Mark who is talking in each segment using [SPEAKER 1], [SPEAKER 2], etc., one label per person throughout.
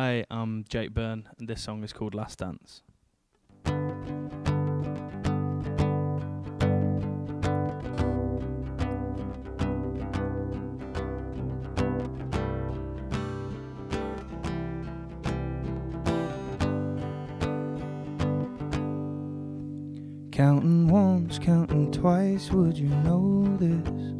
[SPEAKER 1] Hi, I'm Jake Byrne, and this song is called Last Dance.
[SPEAKER 2] Counting once, counting twice, would you know this?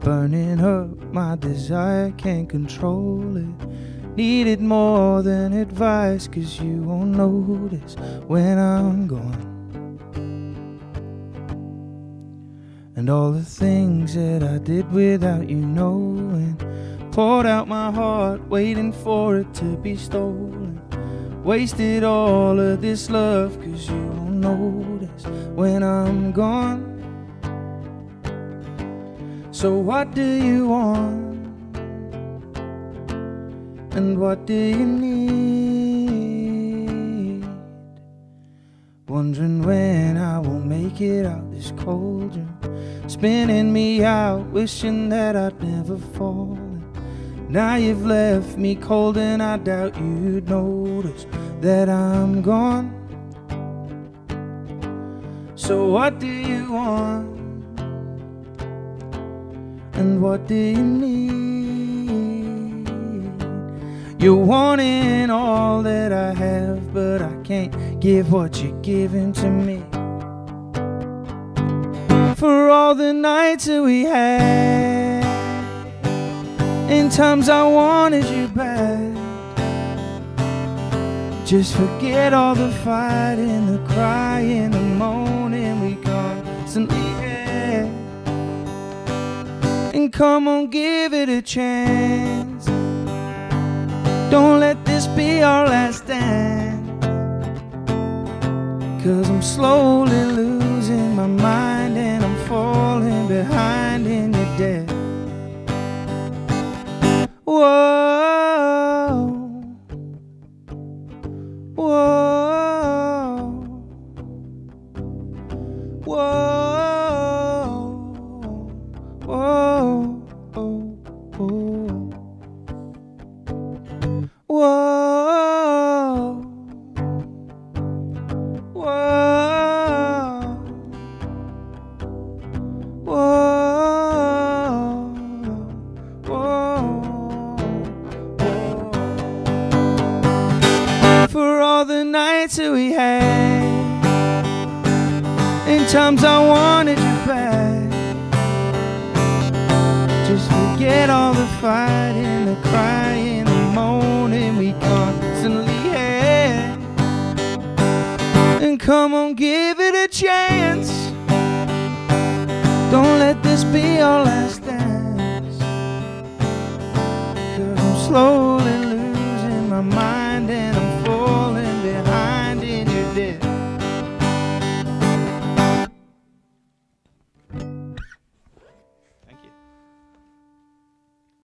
[SPEAKER 2] Burning up my desire, can't control it. Needed more than advice, cause you won't notice when I'm gone. And all the things that I did without you knowing. Poured out my heart, waiting for it to be stolen. Wasted all of this love, cause you won't notice when I'm gone. So, what do you want? And what do you need? Wondering when I will make it out this cauldron. Spinning me out, wishing that I'd never fallen. Now you've left me cold, and I doubt you'd notice that I'm gone. So, what do you want? And what do you need? You're wanting all that I have, but I can't give what you're giving to me. For all the nights that we had, in times I wanted you back. Just forget all the fighting, the crying, the moaning we constantly had. And come on, give it a chance. Don't let this be our last dance. Cause I'm slowly losing my mind and I'm falling behind in your debt. Whoa. Whoa. Whoa. Whoa. Whoa. Whoa. whoa. For all the nights that we had, and times I wanted you back. Just forget all the fighting, the crying, the moaning we constantly had. And come on, give it a chance. Don't let this be our last dance. Cause I'm slowly losing my mind and I'm falling behind in your debt.